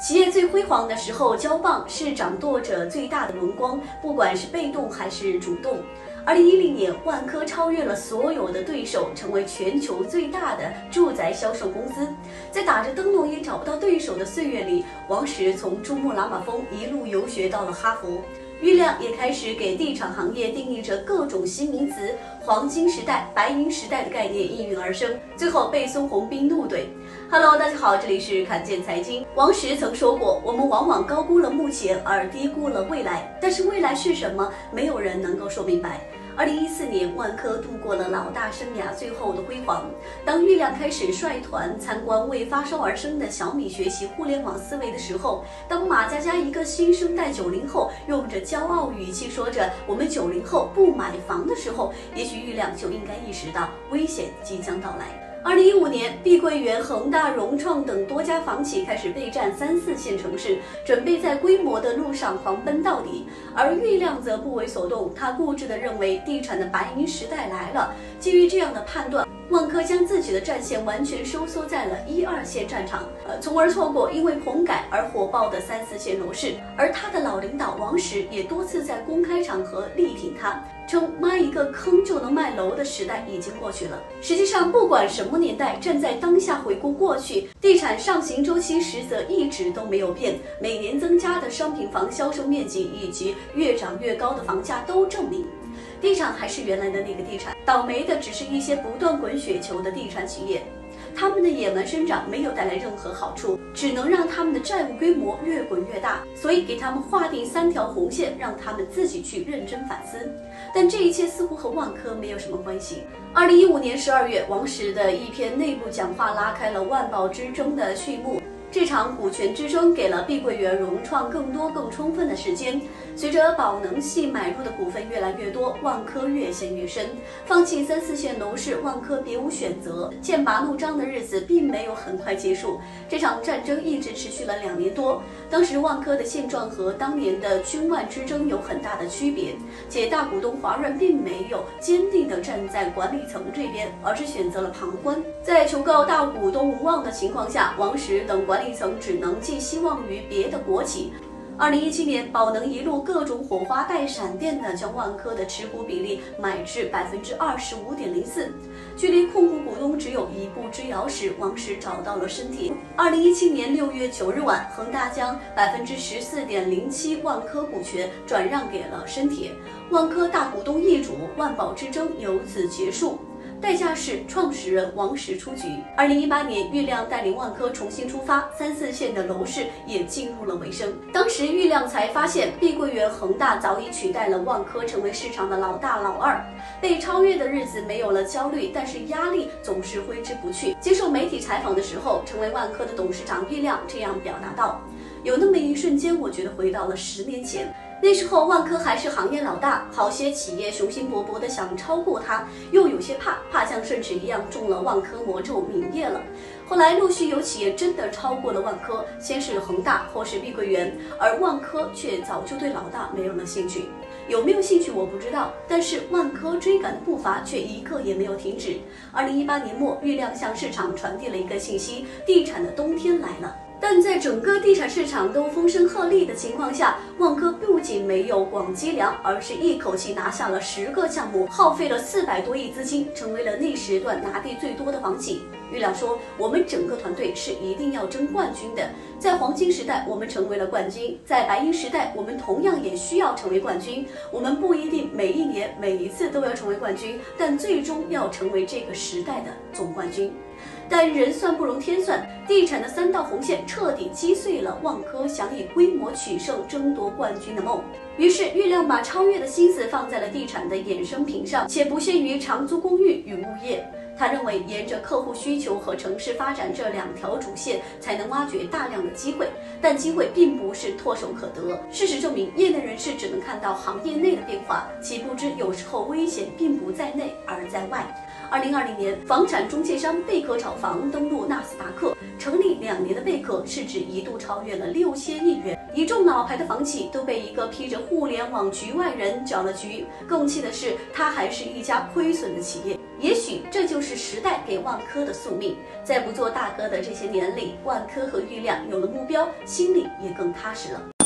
企业最辉煌的时候，交棒是掌舵者最大的荣光，不管是被动还是主动。二零一零年，万科超越了所有的对手，成为全球最大的住宅销售公司。在打着灯笼也找不到对手的岁月里，王石从珠穆朗玛峰一路游学到了哈佛。郁亮也开始给地产行业定义着各种新名词，黄金时代、白银时代的概念应运而生，最后被孙宏斌怒怼。Hello，大家好，这里是侃见财经。王石曾说过，我们往往高估了目前，而低估了未来。但是未来是什么，没有人能够说明白。二零一四年，万科度过了老大生涯最后的辉煌。当郁亮开始率团参观为发烧而生的小米学习互联网思维的时候，当马佳佳一个新生代九零后用着骄傲语气说着“我们九零后不买房”的时候，也许郁亮就应该意识到危险即将到来。二零一五年，碧桂园、恒大、融创等多家房企开始备战三四线城市，准备在规模的路上狂奔到底。而郁亮则不为所动，他固执地认为地产的白银时代来了。基于这样的判断。万科将自己的战线完全收缩在了一二线战场，呃，从而错过因为棚改而火爆的三四线楼市。而他的老领导王石也多次在公开场合力挺他，称挖一个坑就能卖楼的时代已经过去了。实际上，不管什么年代，站在当下回顾过去，地产上行周期实则一直都没有变。每年增加的商品房销售面积以及越涨越高的房价都证明。地产还是原来的那个地产，倒霉的只是一些不断滚雪球的地产企业，他们的野蛮生长没有带来任何好处，只能让他们的债务规模越滚越大。所以给他们划定三条红线，让他们自己去认真反思。但这一切似乎和万科没有什么关系。二零一五年十二月，王石的一篇内部讲话拉开了万宝之争的序幕。这场股权之争给了碧桂园、融创更多、更充分的时间。随着宝能系买入的股份越来越多，万科越陷越深。放弃三四线楼市，万科别无选择。剑拔弩张的日子并没有很快结束，这场战争一直持续了两年多。当时万科的现状和当年的君万之争有很大的区别，且大股东华润并没有坚定地站在管理层这边，而是选择了旁观。在求告大股东无望的情况下，王石等管。管理层只能寄希望于别的国企。二零一七年，宝能一路各种火花带闪电的将万科的持股比例买至百分之二十五点零四，距离控股股东只有一步之遥时，王石找到了身体。二零一七年六月九日晚，恒大将百分之十四点零七万科股权转让给了深铁，万科大股东易主，万宝之争由此结束。代价是创始人王石出局。二零一八年，郁亮带领万科重新出发，三四线的楼市也进入了尾声。当时，郁亮才发现，碧桂园、恒大早已取代了万科，成为市场的老大老二。被超越的日子没有了焦虑，但是压力总是挥之不去。接受媒体采访的时候，成为万科的董事长郁亮这样表达道：“有那么一瞬间，我觉得回到了十年前。”那时候万科还是行业老大，好些企业雄心勃勃地想超过它，又有些怕，怕像顺驰一样中了万科魔咒泯灭了。后来陆续有企业真的超过了万科，先是恒大，后是碧桂园，而万科却早就对老大没有了兴趣。有没有兴趣我不知道，但是万科追赶的步伐却一刻也没有停止。二零一八年末，郁亮向市场传递了一个信息：地产的冬天来了。但在整个地产市场都风声鹤唳的情况下，万科仅没有广积粮，而是一口气拿下了十个项目，耗费了四百多亿资金，成为了那时段拿地最多的房企。郁亮说：“我们整个团队是一定要争冠军的。在黄金时代，我们成为了冠军；在白银时代，我们同样也需要成为冠军。我们不一定每一年、每一次都要成为冠军，但最终要成为这个时代的总冠军。”但人算不如天算，地产的三道红线彻底击碎了万科想以规模取胜、争夺冠军的梦。于是，郁亮把超越的心思放在了地产的衍生品上，且不限于长租公寓与物业。他认为，沿着客户需求和城市发展这两条主线，才能挖掘大量的机会。但机会并不是唾手可得。事实证明，业内人士只能看到行业内的变化，岂不知有时候危险并不在内而在外。二零二零年，房产中介商贝壳炒房登陆纳斯达克，成立两年的贝壳市值一度超越了六千亿元。一众老牌的房企都被一个披着互联网局外人搅了局。更气的是，他还是一家亏损的企业。也许这就是时代给万科的宿命。在不做大哥的这些年里，万科和郁亮有了目标，心里也更踏实了。